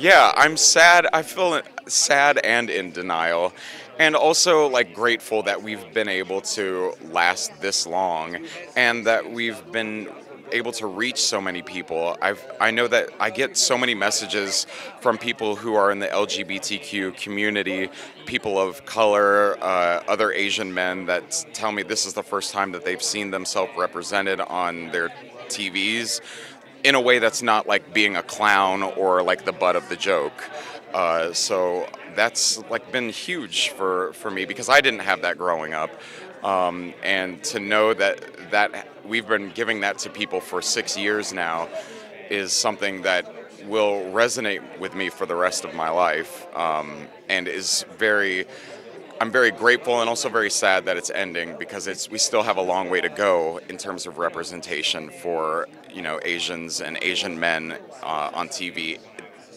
Yeah, I'm sad. I feel sad and in denial. And also like grateful that we've been able to last this long and that we've been able to reach so many people. I've I know that I get so many messages from people who are in the LGBTQ community, people of color, uh, other Asian men that tell me this is the first time that they've seen themselves represented on their TVs in a way that's not like being a clown or like the butt of the joke. Uh, so that's like been huge for, for me because I didn't have that growing up. Um, and to know that that we've been giving that to people for six years now is something that will resonate with me for the rest of my life um, and is very I'm very grateful and also very sad that it's ending because it's we still have a long way to go in terms of representation for you know Asians and Asian men uh, on TV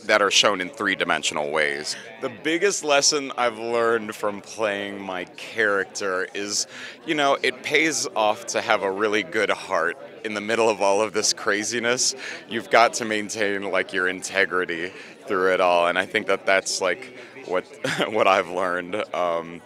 that are shown in three-dimensional ways. The biggest lesson I've learned from playing my character is, you know, it pays off to have a really good heart in the middle of all of this craziness. You've got to maintain like your integrity through it all, and I think that that's like what what I've learned. Um,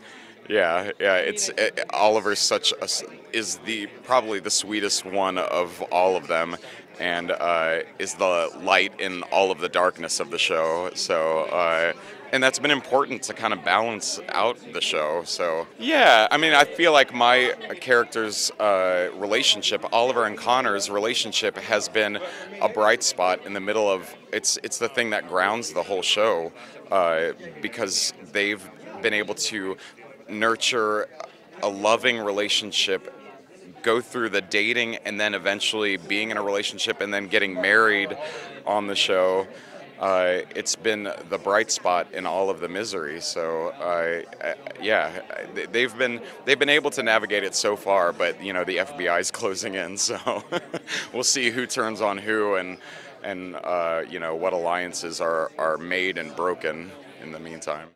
yeah, yeah. It's it, Oliver's such a, is the probably the sweetest one of all of them, and uh, is the light in all of the darkness of the show. So. Uh, and that's been important to kind of balance out the show. So yeah, I mean, I feel like my character's uh, relationship, Oliver and Connor's relationship, has been a bright spot in the middle of. It's it's the thing that grounds the whole show uh, because they've been able to nurture a loving relationship go through the dating and then eventually being in a relationship and then getting married on the show uh, it's been the bright spot in all of the misery. So, uh, yeah, they've been they've been able to navigate it so far, but you know the FBI is closing in, so we'll see who turns on who and and uh, you know what alliances are are made and broken in the meantime.